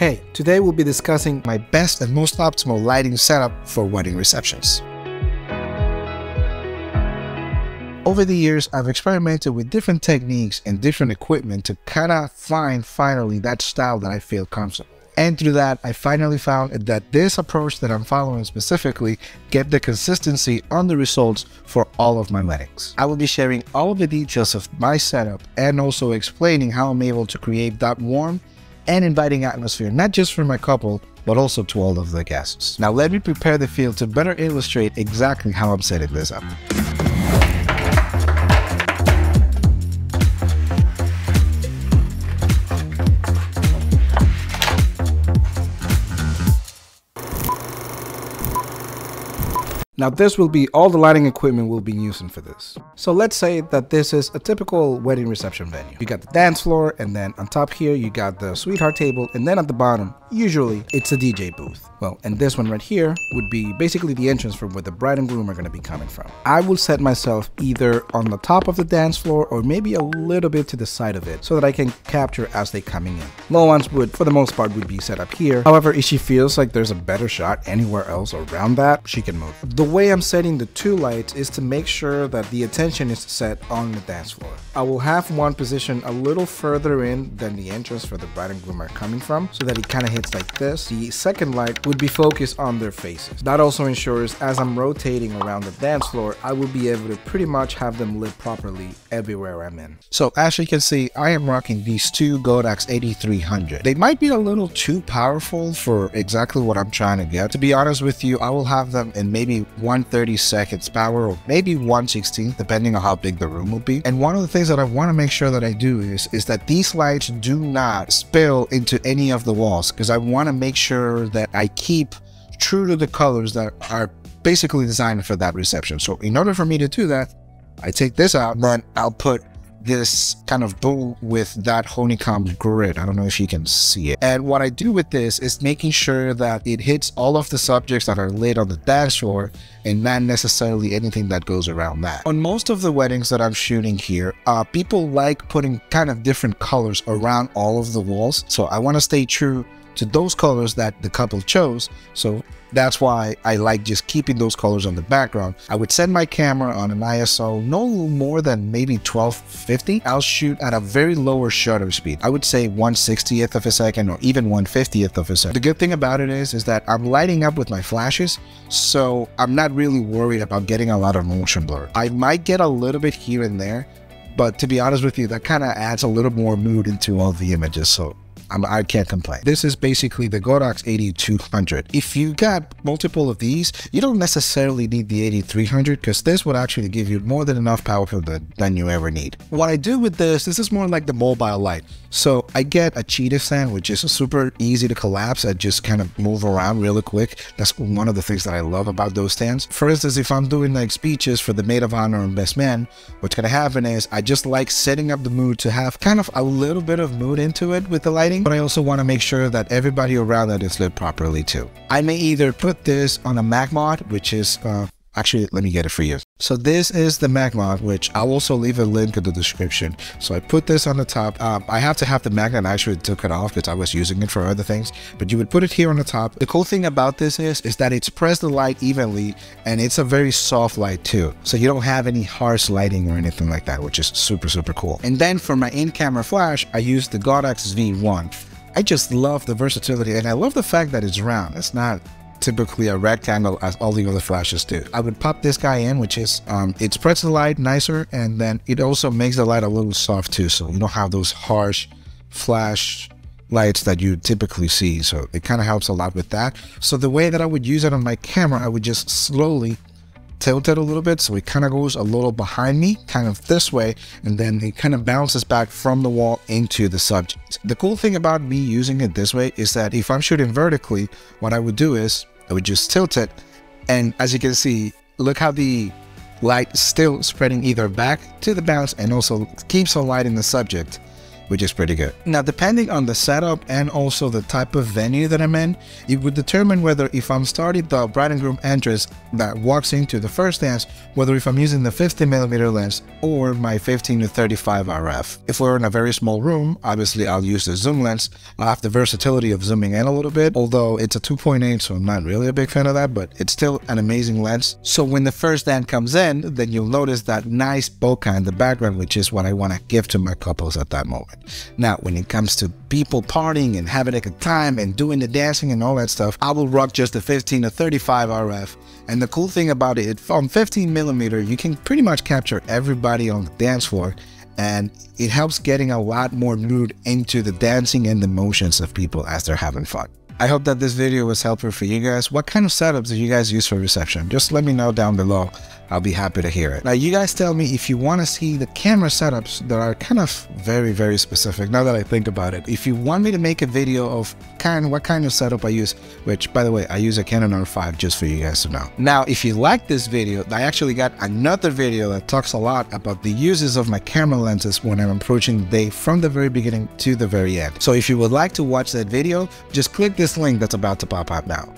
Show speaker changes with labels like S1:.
S1: Hey, today we'll be discussing my best and most optimal lighting setup for wedding receptions. Over the years, I've experimented with different techniques and different equipment to kind of find finally that style that I feel comfortable. And through that, I finally found that this approach that I'm following specifically get the consistency on the results for all of my weddings. I will be sharing all of the details of my setup and also explaining how I'm able to create that warm and inviting atmosphere, not just for my couple, but also to all of the guests. Now let me prepare the field to better illustrate exactly how I'm setting this up. Now this will be all the lighting equipment we'll be using for this. So let's say that this is a typical wedding reception venue. You got the dance floor and then on top here you got the sweetheart table and then at the bottom, usually it's a DJ booth. Well, and this one right here would be basically the entrance from where the bride and groom are going to be coming from. I will set myself either on the top of the dance floor or maybe a little bit to the side of it so that I can capture as they coming in. Low ones would, for the most part, would be set up here. However, if she feels like there's a better shot anywhere else around that, she can move. The way I'm setting the two lights is to make sure that the attention is set on the dance floor. I will have one position a little further in than the entrance for the bride and groom are coming from so that it kind of like this. The second light would be focused on their faces. That also ensures as I'm rotating around the dance floor, I will be able to pretty much have them lit properly everywhere I'm in. So as you can see, I am rocking these two Godox AD300. They might be a little too powerful for exactly what I'm trying to get. To be honest with you, I will have them in maybe 130 seconds power or maybe 116 depending on how big the room will be. And one of the things that I want to make sure that I do is, is that these lights do not spill into any of the walls because I want to make sure that I keep true to the colors that are basically designed for that reception. So in order for me to do that, I take this out, then I'll put this kind of bowl with that honeycomb grid. I don't know if you can see it. And what I do with this is making sure that it hits all of the subjects that are lit on the floor and not necessarily anything that goes around that. On most of the weddings that I'm shooting here, uh, people like putting kind of different colors around all of the walls. So I want to stay true to those colors that the couple chose. So that's why I like just keeping those colors on the background. I would set my camera on an ISO no more than maybe 1250. I'll shoot at a very lower shutter speed. I would say 1 60th of a second or even 1 50th of a second. The good thing about it is, is that I'm lighting up with my flashes, so I'm not really worried about getting a lot of motion blur. I might get a little bit here and there, but to be honest with you, that kind of adds a little more mood into all the images. So I'm, I can not complain. This is basically the Godox AD200. If you got multiple of these, you don't necessarily need the AD300 because this would actually give you more than enough power for the, than you ever need. What I do with this, this is more like the mobile light. So I get a cheetah stand, which is super easy to collapse and just kind of move around really quick. That's one of the things that I love about those stands. For instance, if I'm doing like speeches for the maid of honor and best man, what's gonna happen is I just like setting up the mood to have kind of a little bit of mood into it with the lighting but I also want to make sure that everybody around that is lit properly too. I may either put this on a MagMod, which is uh, Actually, let me get it for you. So this is the magnet, which I'll also leave a link in the description. So I put this on the top. Um, I have to have the magnet. I actually took it off because I was using it for other things. But you would put it here on the top. The cool thing about this is, is that it's pressed the light evenly and it's a very soft light too. So you don't have any harsh lighting or anything like that, which is super, super cool. And then for my in-camera flash, I use the Godox V1. I just love the versatility and I love the fact that it's round. It's not typically a rectangle as all the other flashes do. I would pop this guy in, which is, um, it spreads the light nicer and then it also makes the light a little soft too. So you don't have those harsh flash lights that you typically see. So it kind of helps a lot with that. So the way that I would use it on my camera, I would just slowly tilt it a little bit so it kind of goes a little behind me kind of this way and then it kind of bounces back from the wall into the subject. The cool thing about me using it this way is that if I'm shooting vertically what I would do is I would just tilt it and as you can see look how the light still spreading either back to the bounce and also keeps on lighting the subject which is pretty good. Now, depending on the setup and also the type of venue that I'm in, it would determine whether if I'm starting the bride and groom entrance that walks into the first dance, whether if I'm using the 50mm lens or my 15 to 35 RF. If we're in a very small room, obviously I'll use the zoom lens. I have the versatility of zooming in a little bit, although it's a 2.8, so I'm not really a big fan of that, but it's still an amazing lens. So when the first dance comes in, then you'll notice that nice bokeh in the background, which is what I want to give to my couples at that moment. Now, when it comes to people partying and having a good time and doing the dancing and all that stuff, I will rock just the 15 to 35 RF. And the cool thing about it, from 15 millimeter, you can pretty much capture everybody on the dance floor and it helps getting a lot more mood into the dancing and the motions of people as they're having fun. I hope that this video was helpful for you guys. What kind of setups do you guys use for reception? Just let me know down below. I'll be happy to hear it. Now, you guys tell me if you want to see the camera setups that are kind of very, very specific now that I think about it. If you want me to make a video of kind what kind of setup I use, which by the way, I use a Canon R5 just for you guys to know. Now, if you like this video, I actually got another video that talks a lot about the uses of my camera lenses when I'm approaching the day from the very beginning to the very end. So if you would like to watch that video, just click this link that's about to pop up now.